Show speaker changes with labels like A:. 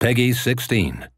A: Peggy 16.